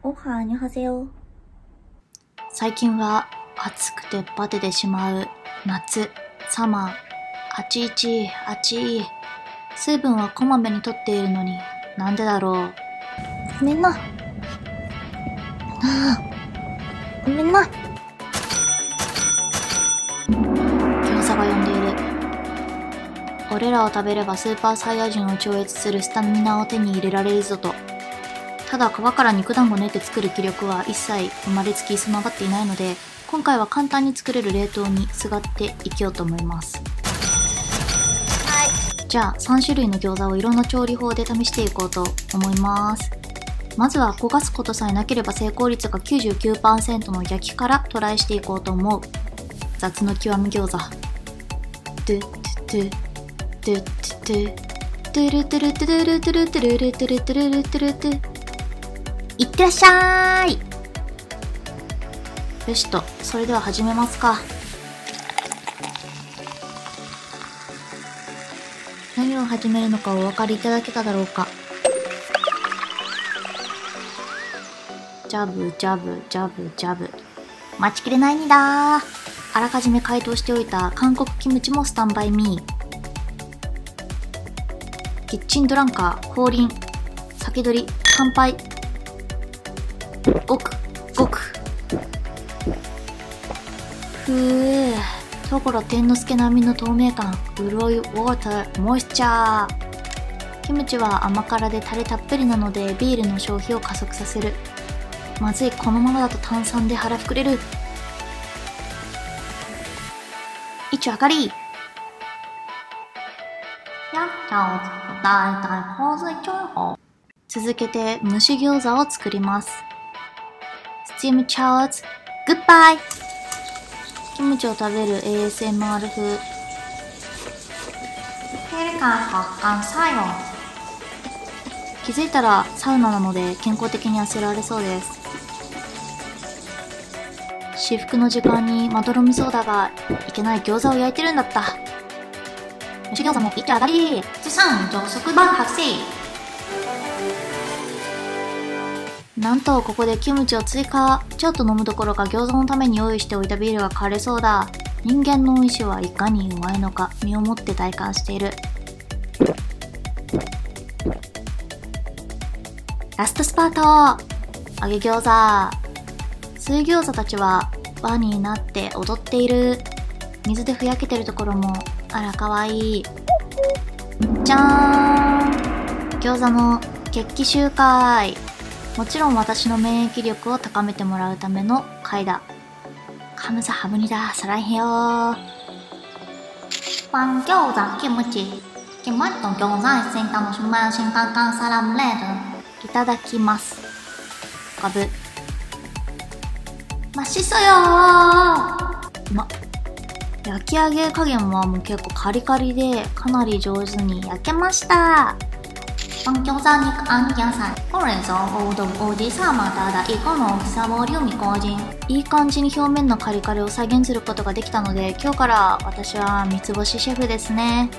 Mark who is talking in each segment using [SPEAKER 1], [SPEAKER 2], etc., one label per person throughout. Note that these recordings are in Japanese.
[SPEAKER 1] おはにはせよ。
[SPEAKER 2] 最近は暑くてバテてしまう夏、サマー、あちいち、あちい。水分はこまめにとっているのになんでだろう。
[SPEAKER 1] ごめんな。ああ。ごめんな。
[SPEAKER 2] 餃子が呼んでいる。俺らを食べればスーパーサイヤ人を超越するスタミナを手に入れられるぞと。ただ皮から肉団子練って作る気力は一切生まれつき備わっていないので、今回は簡単に作れる冷凍にすがっていきようと思います。はい。じゃあ3種類の餃子をいろんな調理法で試していこうと思います。まずは焦がすことさえなければ成功率が99%の焼きからトライしていこうと思う。雑の極み餃子。トゥトゥトゥトゥトゥトゥルトゥルトゥルルトゥルトゥルルトゥルトゥルルトゥルトゥいってらっしゃいよしと、それでは始めますか。何を始めるのかお分かりいただけただろうか。ジャブ、ジャブ、ジャブ、ジャブ。待ちきれないにだあらかじめ解凍しておいた韓国キムチもスタンバイミー。キッチンドランカー、降臨、酒取り、乾杯。ごく、ごく。ふぅ。所天之助並みの透明感、潤い、ウォーター、モイスチャー。キムチは甘辛でタレたっぷりなのでビールの消費を加速させる。まずい、このままだと炭酸で腹膨れる。位置上がり。続けて蒸し餃子を作ります。スチームチャーズ、グッバイキムチを食べる ASMR 風。気づいたらサウナなので健康的に痩せられそうです。至福の時間にまどろみそうだが、いけない餃子を焼いてるんだった。蒸し餃子もピッチ上がり。自産上速爆発生。なんとここでキムチを追加。ちょっと飲むどころか餃子のために用意しておいたビールが枯れそうだ。人間の意志はいかに弱いのか身をもって体感している。ラストスパート。揚げ餃子。水餃子たちは輪になって踊っている。水でふやけてるところもあらかわいい。じゃーん。餃子の決起集会。もちろん私の免疫力を高めてもらうための回だ。カムサハムニダ、サライヘヨ。パン餃子、キムチ。キムチと餃子一緒に楽しむ新感覚サラムレード。いただきます。ガブ。マシソよーま、焼き上げ加減はもう結構カリカリでかなり上手に焼けました。環境三肉あん野菜ほうれん草おうどんおじさまただいこの大きさボリューミー人いい感じに表面のカリカリを再現することができたので今日から私は三つ星シェフですね。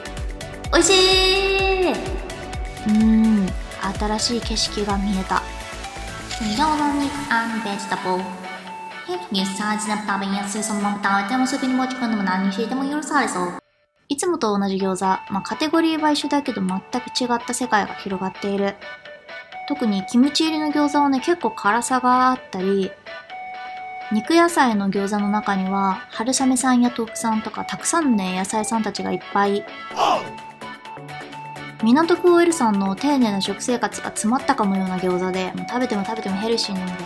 [SPEAKER 2] 美味しい！うーん。新しい景色が見えた。餃子肉あんベジタブルヘルシーサイズで食べやすいそのまま食べてもすぐに持ち込んでも何にしても許されそう。いつもと同じ餃子、まあ、カテゴリーは一緒だけど全く違った世界が広がっている。特にキムチ入りの餃子はね、結構辛さがあったり、肉野菜の餃子の中には、春雨さんや豆腐さんとかたくさんのね、野菜さんたちがいっぱい。港区 OL さんの丁寧な食生活が詰まったかのような餃子で、もう食べても食べてもヘルシーなので、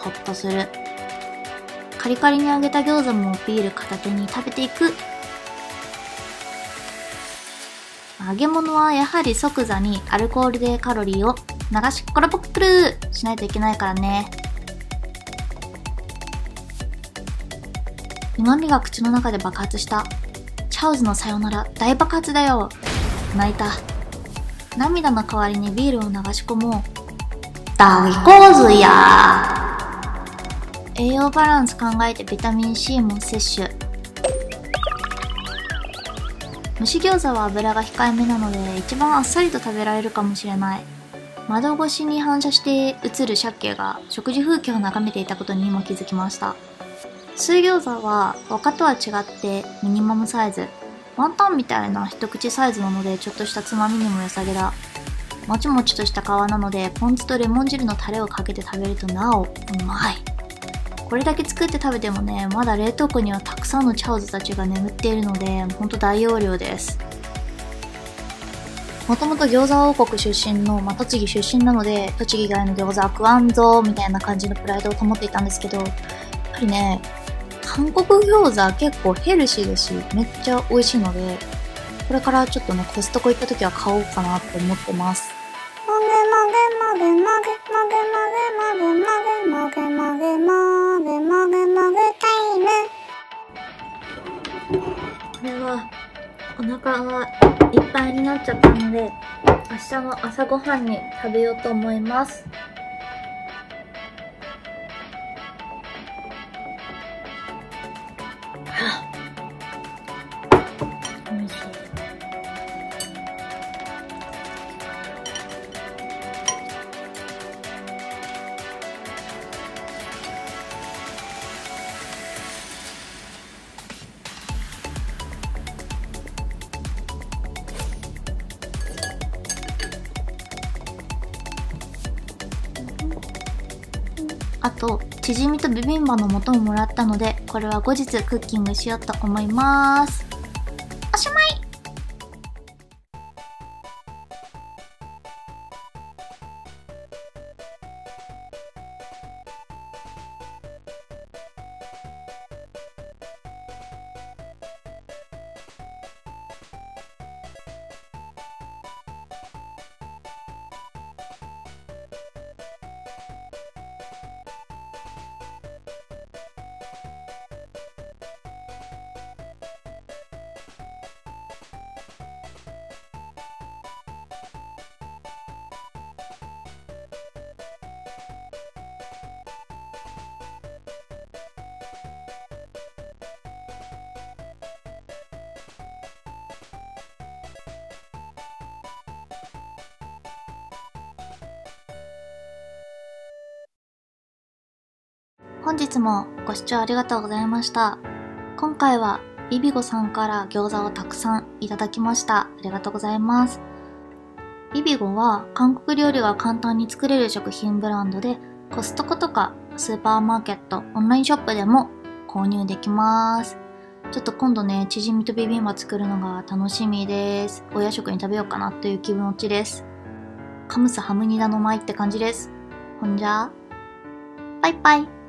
[SPEAKER 2] ほっとする。カリカリに揚げた餃子もビール片手に食べていく揚げ物はやはり即座にアルコールでカロリーを流しっこらぽっくるしないといけないからね。旨味が口の中で爆発した。チャウズのさよなら大爆発だよ。泣いた。涙の代わりにビールを流し込もう。大洪水や栄養バランス考えてビタミン C も摂取。蒸し餃子は油が控えめなので一番あっさりと食べられるかもしれない窓越しに反射して映る鮭が食事風景を眺めていたことに今気づきました。水餃子は他とは違ってミニマムサイズ。ワンタンみたいな一口サイズなのでちょっとしたつまみにも良さげだ。もちもちとした皮なのでポン酢とレモン汁のタレをかけて食べるとなおうまい。これだけ作って食べてもねまだ冷凍庫にはたくさんのチャオズたちが眠っているのでほんと大容量です。もともと餃子王国出身の、まあ、栃木出身なので栃木以外の餃子は食わんぞみたいな感じのプライドを保っていたんですけどやっぱりね韓国餃子結構ヘルシーですしめっちゃ美味しいのでこれからちょっとねコストコ行った時は買おうかなって思ってます。
[SPEAKER 1] もぐもぐもぐもぐもぐもぐもぐもぐもぐもぐもぐもぐタイム
[SPEAKER 2] これはお腹がいっぱいになっちゃったので明日の朝ごはんに食べようと思います。はあ。あと、チヂミとビビンバの素ももらったので、これは後日クッキングしようと思います。本日もご視聴ありがとうございました。今回はビビゴさんから餃子をたくさんいただきました。ありがとうございます。ビビゴは韓国料理が簡単に作れる食品ブランドでコストコとかスーパーマーケット、オンラインショップでも購入できます。ちょっと今度ね、チヂミとビビンバ作るのが楽しみです。お夜食に食べようかなという気分落ちです。カムスハムニダの舞って感じです。ほんじゃ、バイバイ。